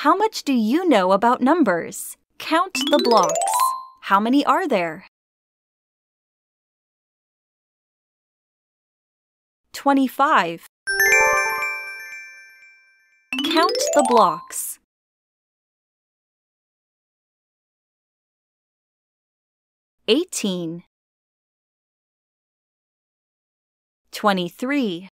How much do you know about numbers? Count the blocks. How many are there? 25. Count the blocks. 18. 23.